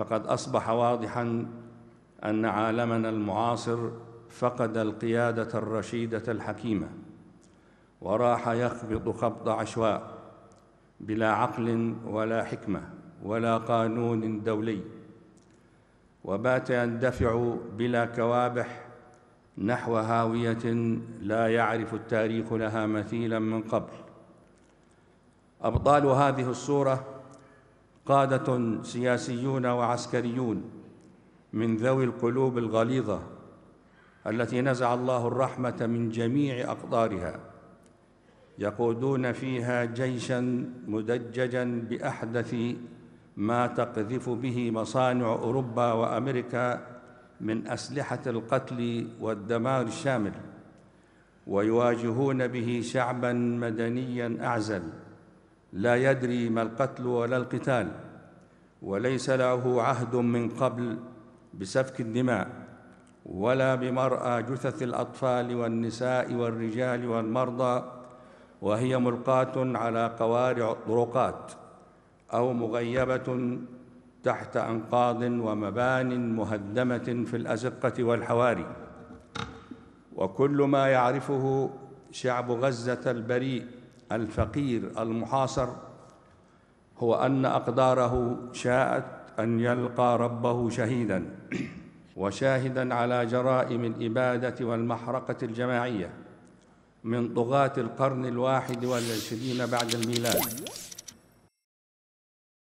فقد أصبح واضحا أن عالمنا المعاصر فقد القيادة الرشيدة الحكيمة وراح يخبط خبط عشواء بلا عقل ولا حكمة ولا قانون دولي. وبات يندفع بلا كوابح نحو هاوية لا يعرف التاريخ لها مثيلا من قبل. أبطال هذه الصورة قادة سياسيون وعسكريون من ذوي القلوب الغليظة التي نزع الله الرحمة من جميع اقطارها يقودون فيها جيشا مدججا بأحدث ما تقذف به مصانع أوروبا وأمريكا من أسلحة القتل والدمار الشامل ويواجهون به شعبا مدنيا أعزل لا يدري ما القتل ولا القتال. وليس له عهد من قبل بسفك الدماء ولا بمرأى جثث الأطفال والنساء والرجال والمرضى وهي ملقاة على قوارع الطرقات أو مغيبة تحت أنقاض ومبان مهدمة في الأزقة والحواري. وكل ما يعرفه شعب غزة البريء الفقير المحاصر هو أن أقداره شاءت أن يلقى ربه شهيدا وشاهدا على جرائم الإبادة والمحرقة الجماعية من طغاة القرن الواحد والعشرين بعد الميلاد.